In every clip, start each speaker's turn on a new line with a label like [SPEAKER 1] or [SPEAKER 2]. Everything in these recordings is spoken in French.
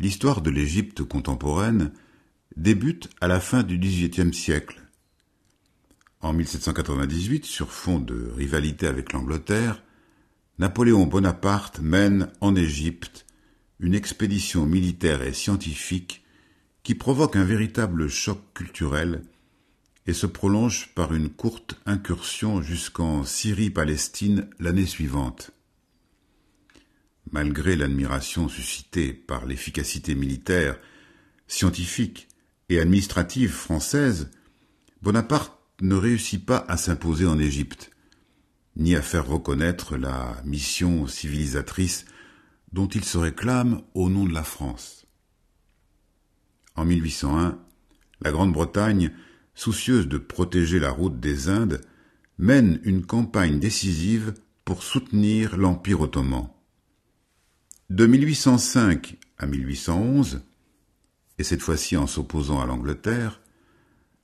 [SPEAKER 1] L'histoire de l'Égypte contemporaine débute à la fin du XVIIIe siècle. En 1798, sur fond de rivalité avec l'Angleterre, Napoléon Bonaparte mène en Égypte une expédition militaire et scientifique qui provoque un véritable choc culturel et se prolonge par une courte incursion jusqu'en Syrie-Palestine l'année suivante. Malgré l'admiration suscitée par l'efficacité militaire, scientifique et administrative française, Bonaparte ne réussit pas à s'imposer en Égypte, ni à faire reconnaître la mission civilisatrice dont il se réclame au nom de la France. En 1801, la Grande-Bretagne soucieuse de protéger la route des Indes, mène une campagne décisive pour soutenir l'Empire ottoman. De 1805 à 1811, et cette fois-ci en s'opposant à l'Angleterre,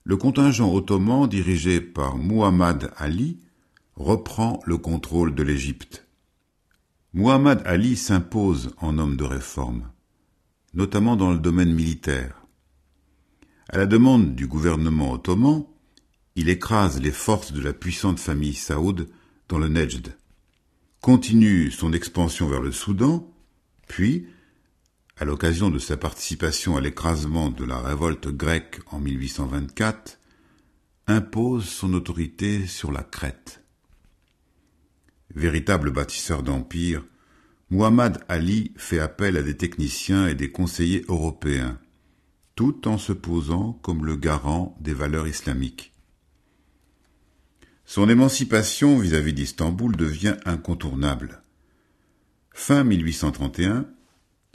[SPEAKER 1] le contingent ottoman dirigé par Muhammad Ali reprend le contrôle de l'Égypte. Muhammad Ali s'impose en homme de réforme, notamment dans le domaine militaire. À la demande du gouvernement ottoman, il écrase les forces de la puissante famille Saoud dans le Nejd, continue son expansion vers le Soudan, puis, à l'occasion de sa participation à l'écrasement de la révolte grecque en 1824, impose son autorité sur la Crète. Véritable bâtisseur d'empire, Muhammad Ali fait appel à des techniciens et des conseillers européens tout en se posant comme le garant des valeurs islamiques. Son émancipation vis-à-vis d'Istanbul devient incontournable. Fin 1831,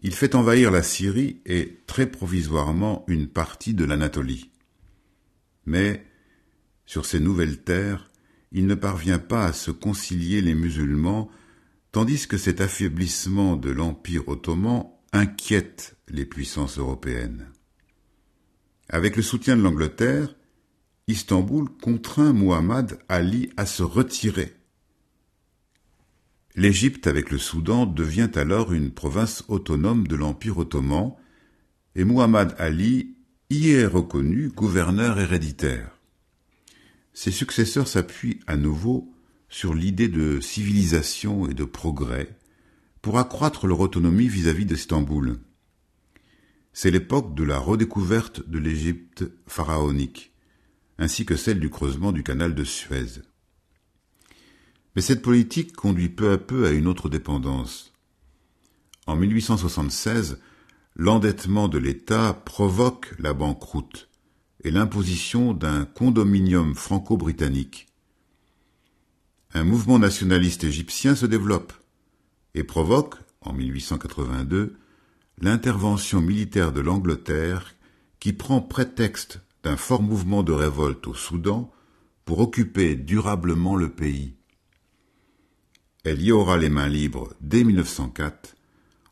[SPEAKER 1] il fait envahir la Syrie et très provisoirement une partie de l'Anatolie. Mais, sur ces nouvelles terres, il ne parvient pas à se concilier les musulmans, tandis que cet affaiblissement de l'Empire ottoman inquiète les puissances européennes. Avec le soutien de l'Angleterre, Istanbul contraint Muhammad Ali à se retirer. L'Égypte avec le Soudan devient alors une province autonome de l'Empire ottoman et Muhammad Ali y est reconnu gouverneur héréditaire. Ses successeurs s'appuient à nouveau sur l'idée de civilisation et de progrès pour accroître leur autonomie vis-à-vis d'Istanbul. C'est l'époque de la redécouverte de l'Égypte pharaonique, ainsi que celle du creusement du canal de Suez. Mais cette politique conduit peu à peu à une autre dépendance. En 1876, l'endettement de l'État provoque la banqueroute et l'imposition d'un condominium franco-britannique. Un mouvement nationaliste égyptien se développe et provoque, en 1882, l'intervention militaire de l'Angleterre qui prend prétexte d'un fort mouvement de révolte au Soudan pour occuper durablement le pays. Elle y aura les mains libres dès 1904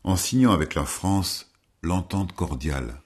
[SPEAKER 1] en signant avec la France l'entente cordiale.